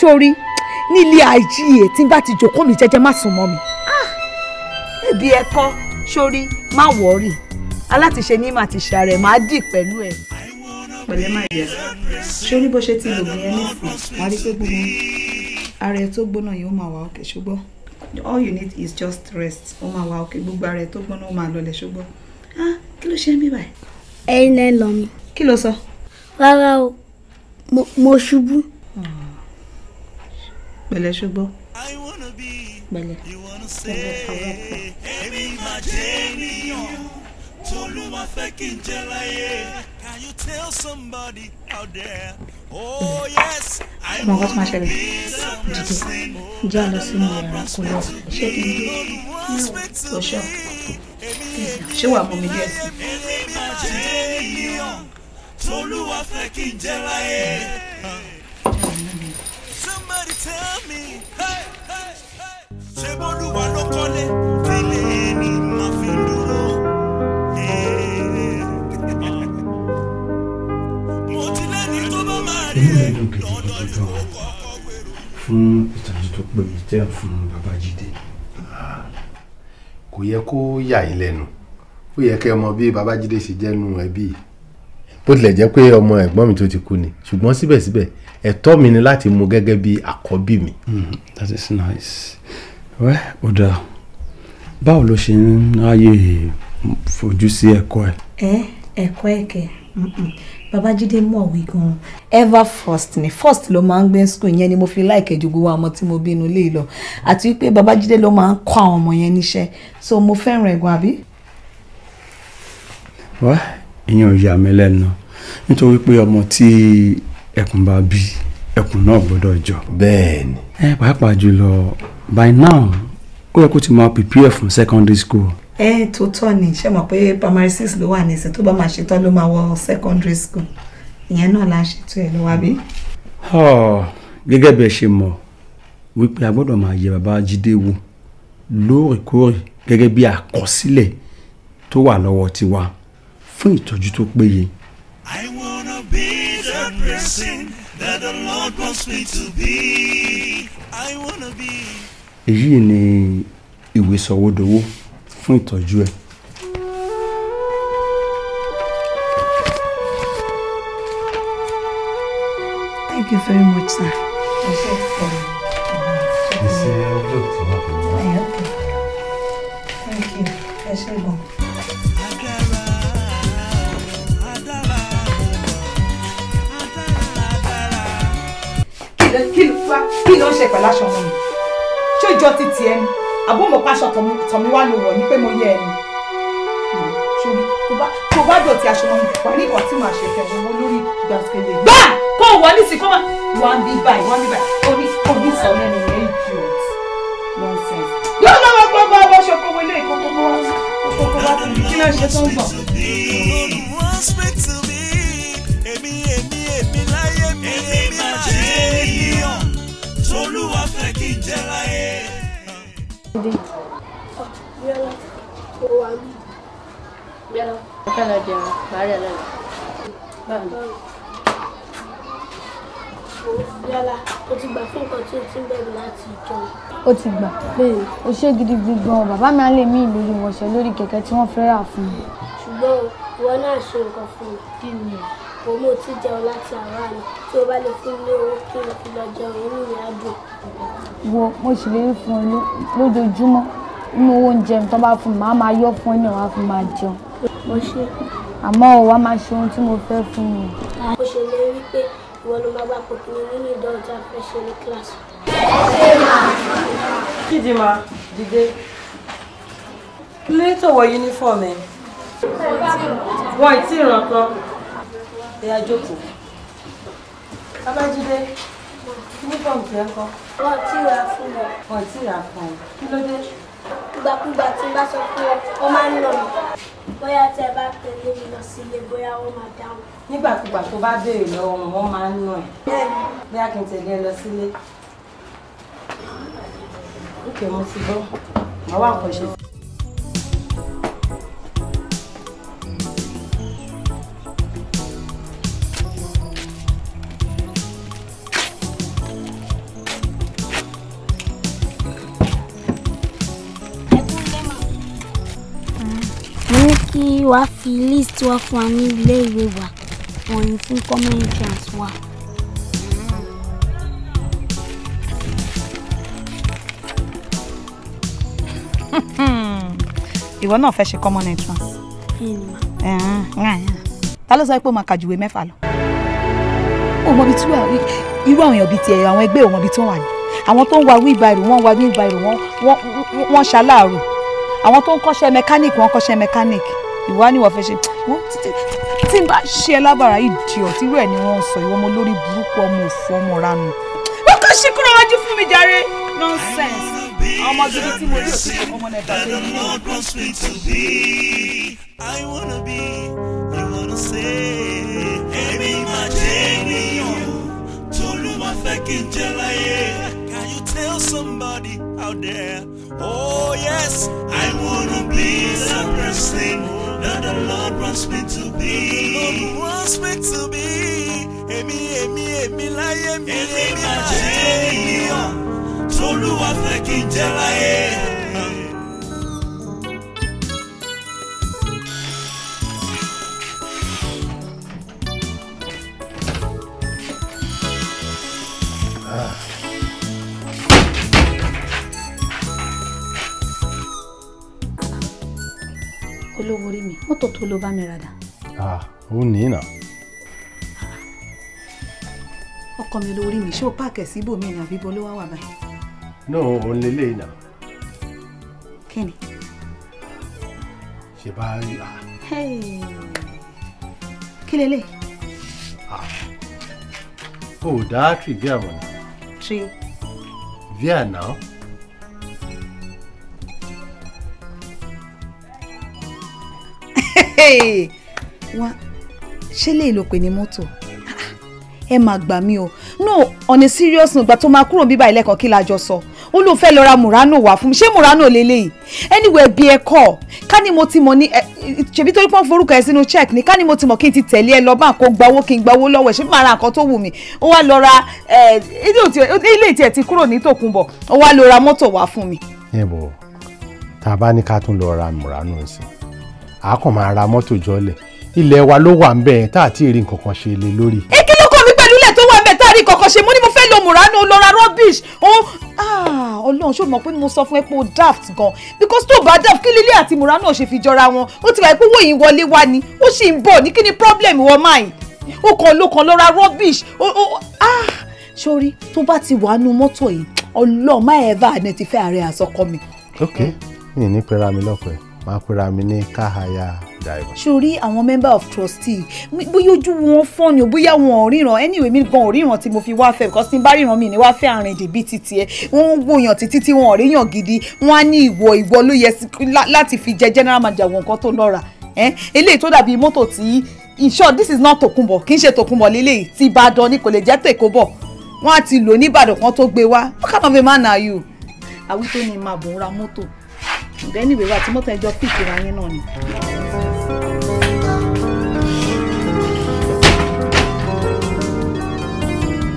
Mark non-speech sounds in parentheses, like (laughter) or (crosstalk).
sórí nílé àìjíye tí n bá ti jòkó mi jẹ́jẹ́ má sùn mọ́ mi. ẹbí ẹ̀kọ́ sórí má wọ̀ọ́rì alátiṣe ní màá ti ṣàrẹ̀ máa dì pẹ̀lú ẹ̀. pẹ̀lẹ́ máa yẹ sórí bó ṣe ti lògùn yẹn nísìn wàá rí pé gbogbo ara ẹ tó gbóná yìí ó máa wà òkè ṣùgbọ́n all you need is just rest ó máa wà òkè gbogbo ara ẹ tó gbóná ó máa lọlẹ̀ ṣùgbọ́n ah kí ló ṣe ń bí báyìí. ẹ̀yin lẹ lọ mi. kí ló sọ. rárá o mo- ṣubú. Pẹ̀lẹ́ ṣùgbọ́n. pẹ̀lẹ́. Oh tó máa wanna ṣẹlẹ̀ person. jẹ́ àlọ́ sínú yàrá kó lọ ṣé kí n dé kò ṣọ́ ṣé wàá mú mi díẹ̀ sí. Tolúwa fẹ́ kí n jẹ láyé. Tell me. Hey, hey, hey. Ṣé Bólúwa ló kọ́lé? Tílé ẹni máa fi dúró. Mo ti lẹ́ni tó bá máa rí inú mi ẹ. dùn gidigidi gan fún ìtọ́jú tó pè mí tẹ́ fún babájídé kò yẹ kó yà yín lẹ́nu ó yẹ kẹ́ ẹ mọ bí babájídé ṣe jẹ́nu ẹbí yìí. Bó tilẹ̀ jẹ́ pé ọmọ ẹ̀gbọ́n mi tó ti kú ni ṣùgbọ́n síbẹ̀síbẹ̀ ẹ̀tọ́ mi ni láti mú gẹ́gẹ́ bí àkọ́bí mi. that is nice wẹ́ ó dáa báwo ló ṣe ń ráyè fojú sí ẹ̀kọ́ ẹ̀. ẹ ẹ̀kọ́ ẹ̀kẹ́ babájídé mọ̀wé gan-an ever first ni first ló máa ń gbé school yẹn ni mo fi láìkẹ́ ju gbogbo ọmọ tí mo bí inú ilé lọ àti wípé babájídé ló máa ń kọ́ àwọn ọmọ yẹn níṣẹ́ so mo fẹ́ràn ẹ̀gbọ́n àbí. wá ìyẹn ò yà mí lẹ́nu nítorí pé ọmọ tí ẹkùn bá bí ẹkùn náà gbọ́dọ̀ jọ. bẹ́ẹ̀ni. ẹ pàápàá jùlọ by now ó yẹ kó ti máa prepare fún secondary school. ẹ tó tọ́ ni ṣé mọ̀ pé primary six ló wà nísìn tó bá máa ṣetán ló máa wọ secondary school ìyẹn náà la ṣètò ẹ̀ lọ́wọ́ àbí. Oh, gẹ́gẹ́ bí ẹ ṣe mọ̀ wípé a gbọ́dọ̀ máa yẹ bàbá jídé wò lóòrèkóòrè gẹ́gẹ́ bí àkọsílẹ̀ tó wà lọ́wọ́ tiwa fún ìtọ́jú tó péye. I wanna be that person that the Lord wants me to be. I wanna be. èyí ni ìwé sọ̀wódowó fún ìtọ́jú ẹ̀. thank you very much sir. ẹ ṣe fún mi. iṣẹ́ ọjọ́ tí wọ́n fi wá. ẹ ok thank you gan. kí ló ń ṣe pẹ̀lú aṣọ mi? Ṣé ìjọ ti tiẹ̀ ni? Àbó mo paṣọ tọ̀mí wá ló wọ̀ ní pé mo yẹ ẹni ṣòrí tó bá bá dọ̀tí aṣọ mi wà ní ìkọ̀ tí màá ṣe fẹ́ owó lórí gbàsíkèlè gbà kó wọ ní kó wá wà ń bí báyìí wà ń bí báyìí. Ó ní ní sọ lẹ́nu rẹ̀ idiot. Nonsense. yóò lọ́wọ́ gbogbo ọmọ ṣokòwò ilé ìkókó wá kókó wá sí kí ń ṣe tó ń gbọ̀n. Tolúwa fẹ́ kí n jẹ láyé. Bíọ́lá ó wà mí. Bíọ́lá ó fẹ́ lọ jẹun parí ẹ̀ lọ́la. Báwo Bíọ́lá o ti gbà fún nǹkan tí o ti ń bẹ̀rù láti ìjọ. ó ti gbà bẹ́ẹ̀ ó ṣe gidigidi gan bàbá mi á lè mí ìlú ìwọ̀nsẹ̀ lórí kẹ̀kẹ́ tí wọ́n fẹ́ rà fún mi. ṣùgbọ́n o, ìwọ náà ṣe nǹkan fún mi. kí ni o mo ti jẹun láti àárọ̀ àná tí o bá lè fún mi ní owó kí n fi lọ jẹun inú mi á dùn. wo mo sì lè fún ọ ló- lójoojúmọ́ nínú owó oúnjẹ tó bá fún mi màá máa yọ fún ẹ náà wàá fi máa jẹun. mo ṣe àmọ́ ò wá máa ṣe ohun tí mo fẹ́ fún mi. mo ṣèlérí pé ìwọ ló máa gbà pòkìní nínú ìdánwò tí a fẹ́ ṣe ní kíláàsì. Chidima, dìde. Kí ló dé tó wọ uniform ẹ? Wọ́n ì tí ì ràn kan. Ẹ̀yà jókòó. Babájídé, uniform tiẹ̀ ń kọ́. wọ́n ti rà fún mi. Wọ́n ì rà fún ọ. Kí ló dé? ìgbàkúgbà tí n bá sọ fún ọ ọ máa ń nà mí bóyá tí ẹ bá tẹ̀lé mi lọ sílé bóyá ó máa dáhùn. Nígbàkúgbà tó bá béèrè lọ́wọ́ wọn, wọ́n máa ń nà ẹ̀. bẹ́ẹ̀ni Bóyá kí n tẹ̀lé ẹ lọ sílé. Ókè mo ti gbọ́. Màá wá nǹkan ṣe. kí wàá fi list wá fún wa ní ilé ìwé wa wọ̀nyí fún common entrance wa. (laughs) ìwọ náà fẹ́ ṣe common entrance. ta ló sọ pé ó máa kàjúwe mẹ́fà lọ. ó mọ ibi tí irú àwọn èèyàn bíi tiẹ̀ àwọn ẹgbẹ́ ò mọ ibi tí wọ́n wà ní àwọn tó ń wa wheelbarrow wọ́n wa wheelbarrow wọ́n ṣaláàrò àwọn tó ń kọ́ṣẹ́ mechanic wọ́n kọ́ṣẹ́ mechanic ìwà ni wọ́n fẹ́ ṣe tí n bá ṣe ẹ lábàrá idiot irú ẹ̀ ni wọ́n sọ ìwọ ọmọ lórí burúkú ọmọ òfò ọmọ ranu. wọ́n kàn ṣe kúrò wájú fún mi jàre nonsense ọmọ gidi tí mo rí òsì ọmọ náà The ní Lord wants me to be. I wanna be. You wanna say. Èmi máa jẹ́ ènìyàn. Tolúwa fẹ́ kí n jẹ́ láyé. Can you tell somebody out there? Oh yes, I wanna be the person that the Lord wants me to be. The Lord wants me to be. Èmi èmi èmi láyé mi. Èmi máa jẹ́ ènìyàn. Tolúwa fẹ́ kí n jẹ́ láyé. Olówó orí mi. Mọ́tò tó ló bá mi rà dà ah ó ní ìnà ọkọ mi olówó orí mi. Ṣé o páàkì sí ibòmí ni àbí ibo ló wá wà báyìí? No òun lélẹ̀ ìnà kí ni. ṣe bá rí ah Hey. kí lélẹ̀? Ó dá trivia mọ̀ ní tri via náà wá ṣé lè lò pé ní mọ́tò? Ẹ máa gbà mí o. No on a serious note gbà tó máa kúrò bíbá ilẹ̀kọ̀ kí la jọ sọ? Ó ló fẹ́ lọ ra murano wá fún mi. Ṣé murano lélẹ́yìí anyway bí ẹ kọ́ ká ní mo ti mọ̀ ní ẹ ṣèbí torí pọ́n forúkọ ẹ sínú check ní ká ní mo ti mọ̀ kí n ti tẹ̀lé ẹ lọ bá kó gba owó kí n gba owó lọ́wọ́ ẹ̀. Ṣé máa ra nǹkan tó wù mí? Ó wá lọ ra ẹ ilé ìtì ẹ̀ ti kúrò ní tòkunbọ̀. Ó wá lọ ra mọ́tò wá fún mi. yẹn bọ̀ tá a bá ní ká tún lọ ra mùránù sí i a kàn máa ra mọ́tò jọlẹ̀. Ilẹ̀ wa ló wà ń bẹ̀ tá a ti rí nǹkan kan ṣe lé lórí. ẹ kí ló kọ́ mi pẹ̀lú ilẹ̀ tó wà mẹ́ta rí kankan ṣe? Mo ní mo fẹ́ lo murano lọ ra rubbish. Ó ah, ọlọ́run ṣó mọ̀ pé mo sọ fún ẹ pé o daft gan? Because tó bá daft kí lílé àti murano ṣe fi jọra wọn? Ó ti wà pé owó yìí wọlé wá ni. Ó sì ń bọ̀ ní kí ni problem wọ́n máa yìí ó kàn ló kàn lọ ra rubbish. Ó ó ah sórí tó bá ti wà nú mọ́tò yìí ọlọ́run má ẹ̀ bá àná ti fẹ́ ààrẹ àsọkọ mi. Ok mi ní pera mi lọ́pọ̀ ẹ̀ máa pera mi ní káhaya. Driver. sórí àwọn member of trustee bóyá ojú wọn fọ́ ni o bóyá wọn ò ríran. Anyway mi gan ò ríran tí mo fi wá fẹ́ because tí n bá ríran mi ní wá fẹ́ àrìn dèbí títí ẹ. Wọ́n ń wòyàn títí tí wọn ò ríyàn gidi. Wọ́n á ní ìwọ ìwọ ló yẹ láti fi jẹ general manager wọn nǹkan tó lọ́ra. Eléyìí tó dàbí mọ́tò tí in short this is not Tòkunbọ̀. Kì í ṣe Tòkunbọ̀ lélẹ́yìí tí Ìbàdàn ni kò lè jẹ́ tèkó bọ̀ wọ́n á ti lò ní Ìbàdàn kan tó gbé wá. What kind of a man are you. àwító ni màá bò ń ra mọ́tò ìbẹ́ni ìwé wa tí mọ́tò ẹjọ́ pìkì ra yín náà ni.